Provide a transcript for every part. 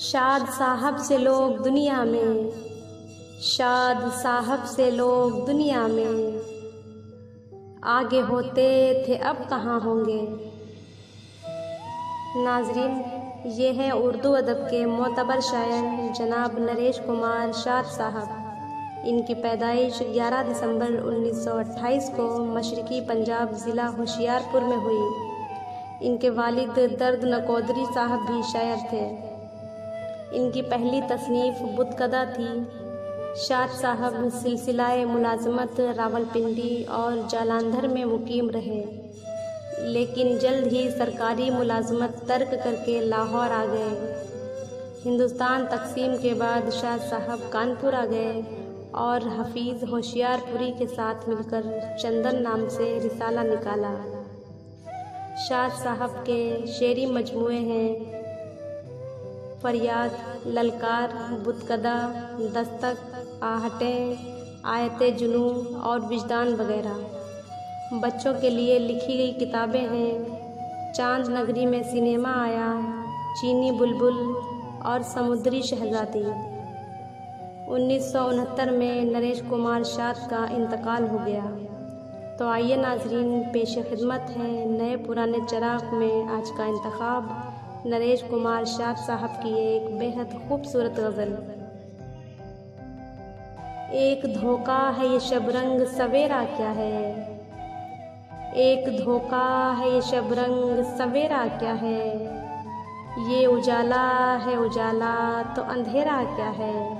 शाद साहब से लोग दुनिया में। शाद साहब से लोग दुनिया में। आगे होते थे, अब कहाँ होंगे? नाजरीन, ये हैं उर्दू अदब के मोतबर शायर जनाब नरेश कुमार शाद साहब। इनकी पैदाइश 11 दिसंबर 1928 को मशरकी पंजाब ज़िला होशियारपुर में हुई। इनके वालिद दर्द नकोदरी साहब भी शायर थे। इनकी पहली तसनीफ़ बुतकदा थी। शाद साहब सिलसिलाए मुलाजमत, रावलपिंडी और जालंधर में मुकीम रहे। लेकिन जल्द ही सरकारी मुलाजमत तर्क करके लाहौर आ गए। हिंदुस्तान तकसीम के बाद शाह साहब कानपुर आ गए और हफीज़ होशियारपुरी के साथ मिलकर चंदन नाम से रिसाला निकाला। शाह साहब के शेरी मजमू हैं। फरियाद, ललकार, बुतकदा, दस्तक, आहटें, आयत जुनू और विजदान वगैरह। बच्चों के लिए लिखी गई किताबें हैं। चाँद नगरी में सिनेमा आया, चीनी बुलबुल और समुद्री शहजादी। उन्नीस सौ उनहत्तर में नरेश कुमार शाद का इंतकाल हो गया। तो आइए नाजरीन, पेश खिदमत है नए पुराने चराग में आज का इंतखब। नरेश कुमार शाह साहब की एक बेहद खूबसूरत गज़ल। एक धोखा है ये शबरंग सवेरा क्या है? एक धोखा है ये शबरंग सवेरा क्या है? ये उजाला है उजाला तो अंधेरा क्या है?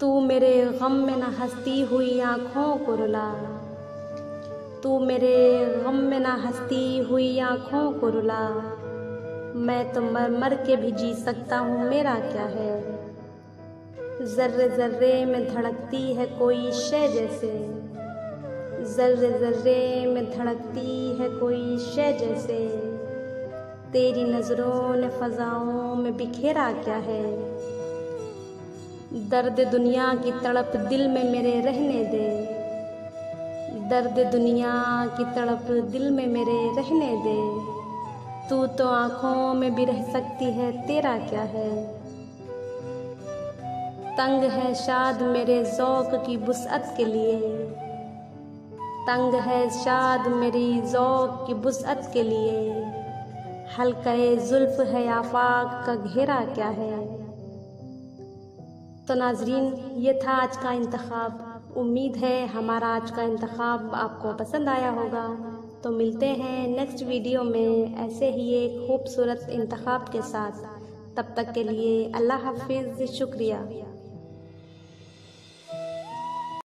तू मेरे गम में न हंसती हुई आँखों को रुला। तू मेरे गम में ना हंसती हुई आँखों को रुला। मैं तो मर मर के भी जी सकता हूँ, मेरा क्या है? जर्रे जर्रे में धड़कती है कोई शय जैसे। जर्रे जर्रे में धड़कती है कोई शय जैसे। तेरी नज़रों ने फ़जाओं में बिखेरा क्या है? दर्द दुनिया की तड़प दिल में मेरे रहने दे। दर्द दुनिया की तड़प दिल में मेरे रहने दे। तू तो आँखों में भी रह सकती है, तेरा क्या है? तंग है शाद मेरे ज़ौक की बुसअत के लिए। तंग है शाद मेरी ज़ौक की बुसअत के लिए। हल्के जुल्फ है आफाक का घेरा क्या है? तो नाजरीन, ये था आज का इंतखब। उम्मीद है हमारा आज का इंतखब आपको पसंद आया होगा। तो मिलते हैं नेक्स्ट वीडियो में ऐसे ही एक खूबसूरत इंतखब के साथ। तब तक के लिए अल्लाह हाफिज़, शुक्रिया।